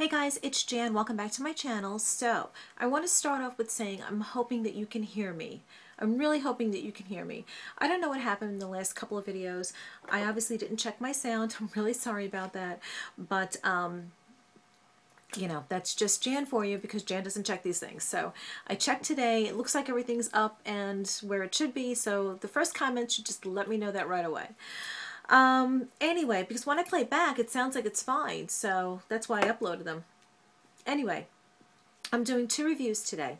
Hey guys, it's Jan. Welcome back to my channel. So, I want to start off with saying I'm hoping that you can hear me. I'm really hoping that you can hear me. I don't know what happened in the last couple of videos. I obviously didn't check my sound. I'm really sorry about that. But, um, you know, that's just Jan for you because Jan doesn't check these things. So I checked today. It looks like everything's up and where it should be. So the first comment should just let me know that right away. Um, anyway, because when I play back, it sounds like it's fine, so that's why I uploaded them. Anyway, I'm doing two reviews today.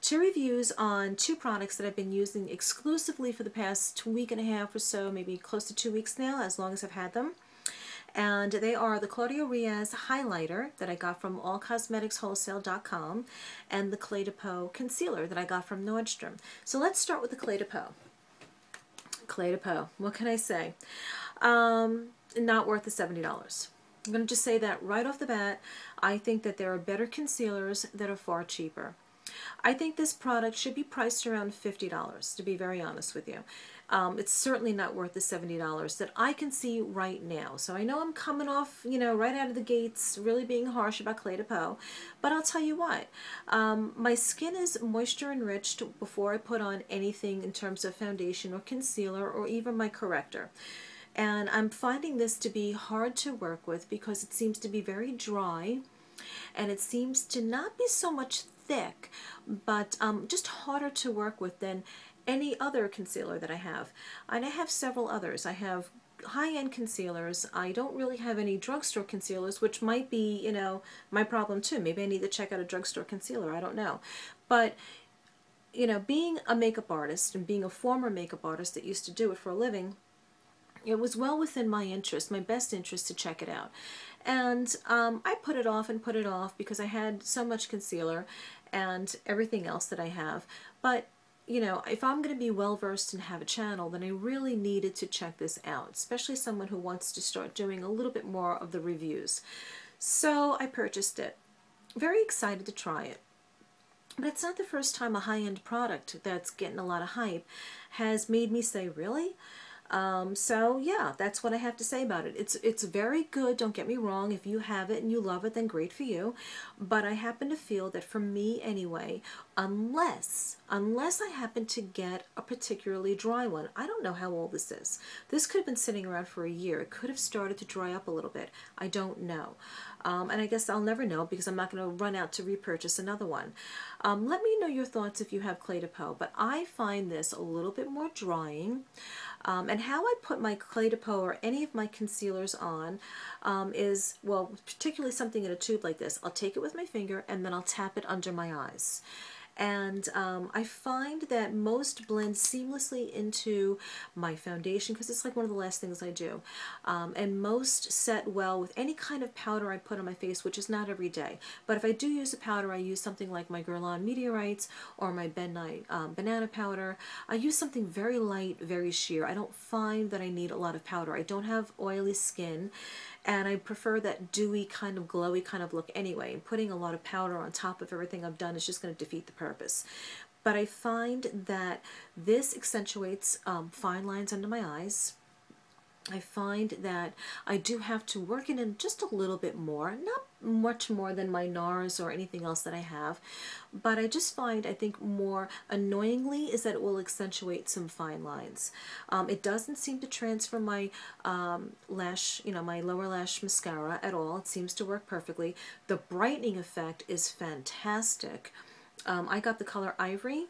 Two reviews on two products that I've been using exclusively for the past week and a half or so, maybe close to two weeks now, as long as I've had them. And they are the Claudio Riaz highlighter that I got from allcosmeticswholesale.com and the Clé de Peau concealer that I got from Nordstrom. So let's start with the Clé de Peau. Clé de Peau. What can I say? Um, not worth the $70. I'm going to just say that right off the bat. I think that there are better concealers that are far cheaper. I think this product should be priced around $50, to be very honest with you. Um, it's certainly not worth the $70 that I can see right now. So I know I'm coming off, you know, right out of the gates, really being harsh about Clé de Peau, but I'll tell you what, um, my skin is moisture enriched before I put on anything in terms of foundation or concealer or even my corrector. And I'm finding this to be hard to work with because it seems to be very dry and it seems to not be so much thick, but um, just harder to work with than any other concealer that I have. And I have several others. I have high-end concealers. I don't really have any drugstore concealers, which might be, you know, my problem too. Maybe I need to check out a drugstore concealer. I don't know. But, you know, being a makeup artist and being a former makeup artist that used to do it for a living, it was well within my interest, my best interest to check it out. And um, I put it off and put it off because I had so much concealer and everything else that I have. But you know, if I'm going to be well versed and have a channel, then I really needed to check this out, especially someone who wants to start doing a little bit more of the reviews. So I purchased it. Very excited to try it. But it's not the first time a high-end product that's getting a lot of hype has made me say, really? Um, so yeah, that's what I have to say about it. It's it's very good. Don't get me wrong. If you have it and you love it, then great for you. But I happen to feel that for me anyway, unless unless I happen to get a particularly dry one, I don't know how old this is. This could have been sitting around for a year. It could have started to dry up a little bit. I don't know. Um, and I guess I'll never know because I'm not going to run out to repurchase another one. Um, let me know your thoughts if you have Clé de Peau, but I find this a little bit more drying. Um, and how I put my Clé de Peau or any of my concealers on um, is, well, particularly something in a tube like this. I'll take it with my finger and then I'll tap it under my eyes and um, I find that most blend seamlessly into my foundation because it's like one of the last things I do. Um, and most set well with any kind of powder I put on my face which is not every day. But if I do use a powder I use something like my Guerlain Meteorites or my Ben Nye um, banana powder. I use something very light very sheer. I don't find that I need a lot of powder. I don't have oily skin and I prefer that dewy kind of glowy kind of look anyway. And putting a lot of powder on top of everything I've done is just going to defeat the purpose. But I find that this accentuates um, fine lines under my eyes. I find that I do have to work it in just a little bit more, not much more than my NARS or anything else that I have, but I just find, I think, more annoyingly is that it will accentuate some fine lines. Um, it doesn't seem to transfer my um, lash, you know, my lower lash mascara at all. It seems to work perfectly. The brightening effect is fantastic. Um, I got the color Ivory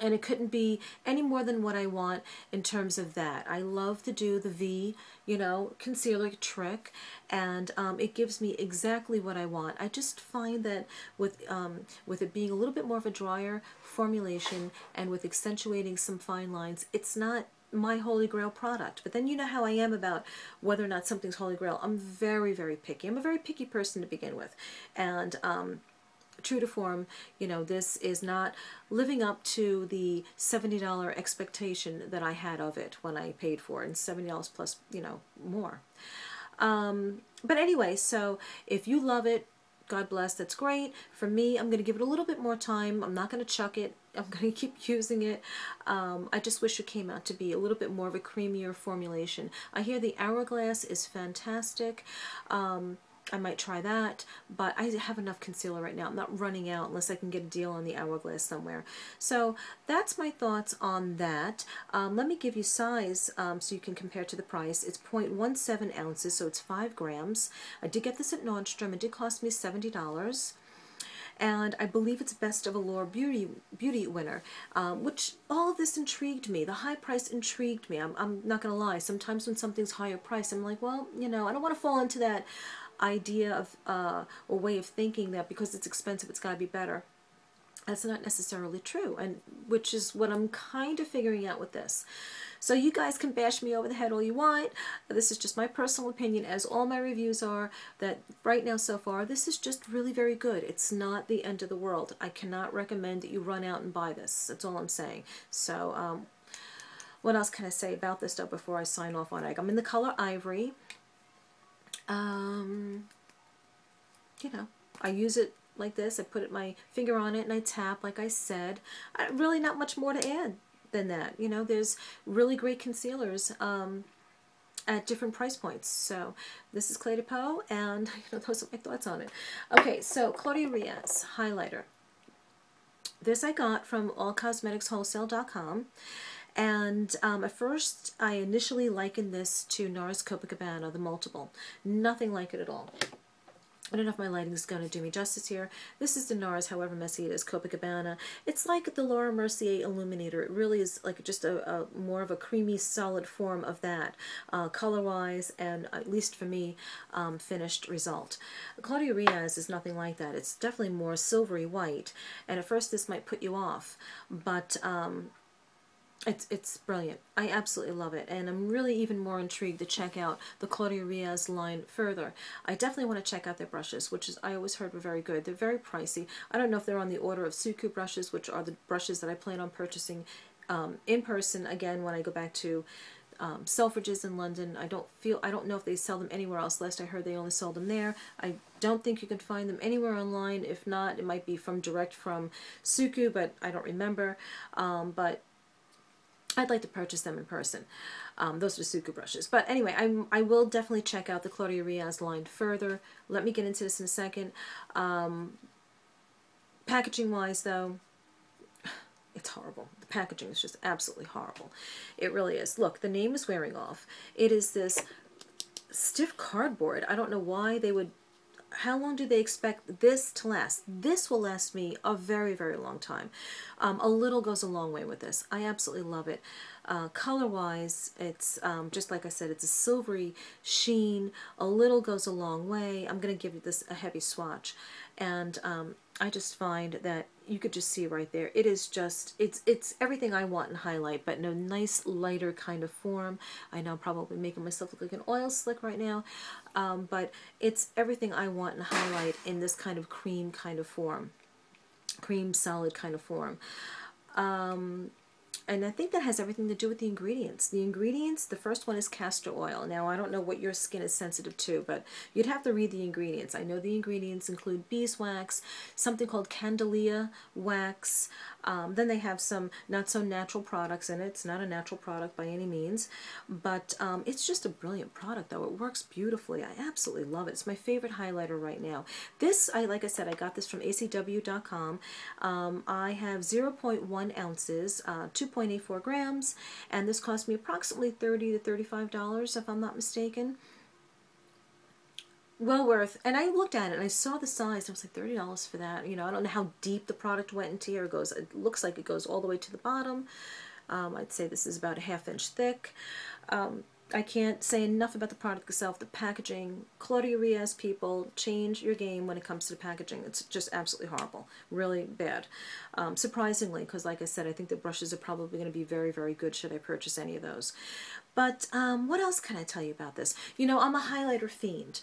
and it couldn't be any more than what I want in terms of that. I love to do the V, you know, concealer trick, and um, it gives me exactly what I want. I just find that with, um, with it being a little bit more of a drier formulation and with accentuating some fine lines, it's not my holy grail product. But then you know how I am about whether or not something's holy grail. I'm very, very picky. I'm a very picky person to begin with. And um, true to form, you know, this is not living up to the $70 expectation that I had of it when I paid for it, and $70 plus, you know, more. Um, but anyway, so if you love it, God bless, that's great. For me, I'm going to give it a little bit more time. I'm not going to chuck it. I'm going to keep using it. Um, I just wish it came out to be a little bit more of a creamier formulation. I hear the Hourglass is fantastic. Um, I might try that, but I have enough concealer right now. I'm not running out unless I can get a deal on the Hourglass somewhere. So that's my thoughts on that. Um, let me give you size um, so you can compare to the price. It's 0.17 ounces, so it's 5 grams. I did get this at Nordstrom. It did cost me $70 and I believe it's Best of Allure Beauty Beauty winner, um, which all of this intrigued me. The high price intrigued me. I'm, I'm not going to lie. Sometimes when something's higher price, I'm like, well, you know, I don't want to fall into that idea of uh, or way of thinking that because it's expensive, it's got to be better. That's not necessarily true, and which is what I'm kind of figuring out with this. So you guys can bash me over the head all you want. This is just my personal opinion, as all my reviews are, that right now so far, this is just really very good. It's not the end of the world. I cannot recommend that you run out and buy this. That's all I'm saying. So um, what else can I say about this stuff before I sign off on it? I'm in the color Ivory. Um, you know, I use it like this. I put my finger on it and I tap, like I said. I, really not much more to add than that. You know, there's really great concealers um, at different price points. So this is Clé de Peau, and you know, those are my thoughts on it. Okay, so Claudio Riaz highlighter. This I got from allcosmeticswholesale.com. And um, at first, I initially likened this to NARS Copacabana, the multiple. Nothing like it at all. I don't know if my lighting is going to do me justice here. This is the NARS, however messy it is, Copacabana. It's like the Laura Mercier Illuminator. It really is like just a, a more of a creamy, solid form of that, uh, color-wise, and at least for me, um, finished result. Claudio Riaz is nothing like that. It's definitely more silvery white, and at first this might put you off, but um, it's, it's brilliant. I absolutely love it. And I'm really even more intrigued to check out the Claudio Riaz line further. I definitely want to check out their brushes, which is I always heard were very good. They're very pricey. I don't know if they're on the order of Suqqu brushes, which are the brushes that I plan on purchasing um, in person again when I go back to um, Selfridges in London. I don't feel I don't know if they sell them anywhere else. Last I heard, they only sold them there. I don't think you can find them anywhere online. If not, it might be from direct from Suqqu, but I don't remember. Um, but I'd like to purchase them in person. Um, those are Suqqu brushes. But anyway, I'm, I will definitely check out the Claudio Riaz line further. Let me get into this in a second. Um, Packaging-wise, though, it's horrible. The packaging is just absolutely horrible. It really is. Look, the name is wearing off. It is this stiff cardboard. I don't know why they would how long do they expect this to last? This will last me a very, very long time. Um, a little goes a long way with this. I absolutely love it. Uh, Color-wise, it's um, just like I said, it's a silvery sheen. A little goes a long way. I'm going to give you this a heavy swatch. And um, I just find that you could just see right there. It is just, it's it's everything I want in highlight, but in a nice, lighter kind of form. I know I'm probably making myself look like an oil slick right now, um, but it's everything I want in highlight in this kind of cream kind of form. Cream solid kind of form. Um, and I think that has everything to do with the ingredients. The ingredients, the first one is castor oil. Now, I don't know what your skin is sensitive to, but you'd have to read the ingredients. I know the ingredients include beeswax, something called candelilla wax. Um, then they have some not so natural products in it. It's not a natural product by any means, but um, it's just a brilliant product, though. It works beautifully. I absolutely love it. It's my favorite highlighter right now. This, I like I said, I got this from acw.com. Um, I have 0.1 ounces, uh, 2. 0.84 grams, and this cost me approximately 30 to $35 if I'm not mistaken. Well worth, and I looked at it and I saw the size, I was like $30 for that. You know, I don't know how deep the product went into here. It goes, it looks like it goes all the way to the bottom. Um, I'd say this is about a half inch thick. Um, I can't say enough about the product itself, the packaging. Claudio Riaz people, change your game when it comes to the packaging. It's just absolutely horrible. Really bad. Um, surprisingly, because like I said, I think the brushes are probably going to be very, very good should I purchase any of those. But um, what else can I tell you about this? You know, I'm a highlighter fiend.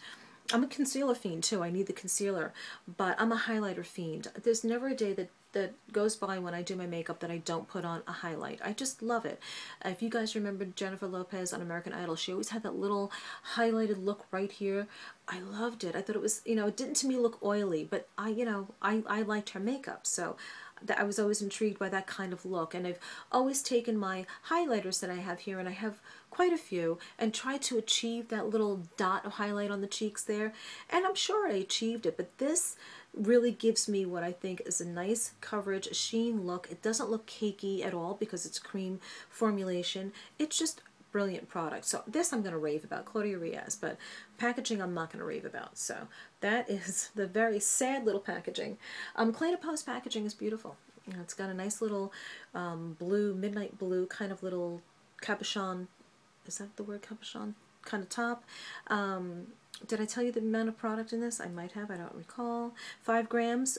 I'm a concealer fiend too. I need the concealer, but I'm a highlighter fiend. There's never a day that that goes by when I do my makeup that I don't put on a highlight. I just love it. If you guys remember Jennifer Lopez on American Idol, she always had that little highlighted look right here. I loved it. I thought it was, you know, it didn't to me look oily, but I, you know, I, I liked her makeup. So that I was always intrigued by that kind of look. And I've always taken my highlighters that I have here, and I have quite a few, and tried to achieve that little dot of highlight on the cheeks there. And I'm sure I achieved it, but this really gives me what I think is a nice coverage, sheen look. It doesn't look cakey at all because it's cream formulation. It's just brilliant product. So this I'm going to rave about, Claudio Riaz, but packaging I'm not going to rave about. So that is the very sad little packaging. Um, Clé de Peau's packaging is beautiful. You know, it's got a nice little um, blue, midnight blue kind of little capuchon. Is that the word capuchon? Kind of top. Um, did I tell you the amount of product in this? I might have, I don't recall. 5 grams,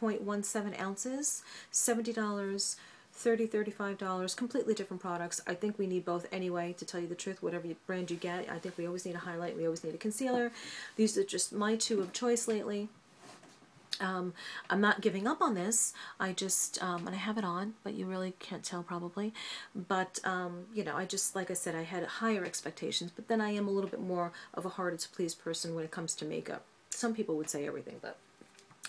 0.17 ounces, $70 $30, $35, completely different products. I think we need both anyway, to tell you the truth, whatever brand you get. I think we always need a highlight, we always need a concealer. These are just my two of choice lately. Um, I'm not giving up on this. I just, um, and I have it on, but you really can't tell probably. But, um, you know, I just, like I said, I had higher expectations, but then I am a little bit more of a harder to please person when it comes to makeup. Some people would say everything, but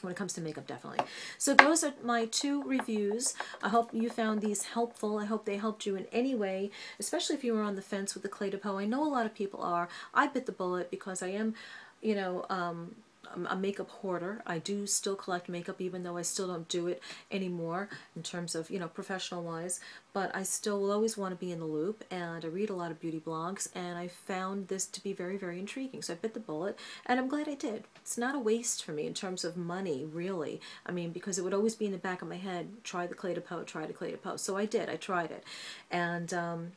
when it comes to makeup definitely so those are my two reviews i hope you found these helpful i hope they helped you in any way especially if you were on the fence with the Clé de Peau i know a lot of people are i bit the bullet because i am you know um, a makeup hoarder. I do still collect makeup even though I still don't do it anymore in terms of, you know, professional wise, but I still will always want to be in the loop and I read a lot of beauty blogs and I found this to be very, very intriguing. So I bit the bullet and I'm glad I did. It's not a waste for me in terms of money, really. I mean, because it would always be in the back of my head, try the Clé de Peau, try the Clé de Peau. So I did, I tried it. And, um,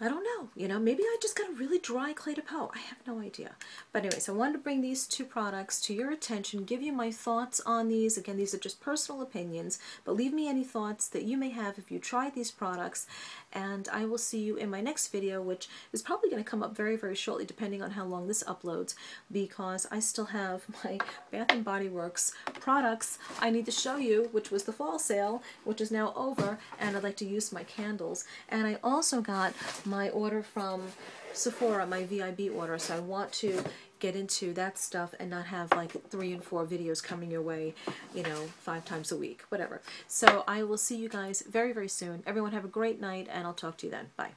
I don't know. You know, maybe I just got a really dry Clé de Peau. I have no idea. But anyways, I wanted to bring these two products to your attention, give you my thoughts on these. Again, these are just personal opinions, but leave me any thoughts that you may have if you try these products. And I will see you in my next video, which is probably going to come up very, very shortly, depending on how long this uploads, because I still have my Bath & Body Works products I need to show you, which was the fall sale, which is now over, and I'd like to use my candles. And I also got my order from Sephora, my VIB order, so I want to get into that stuff and not have like three and four videos coming your way, you know, five times a week, whatever. So I will see you guys very, very soon. Everyone have a great night, and I'll talk to you then. Bye.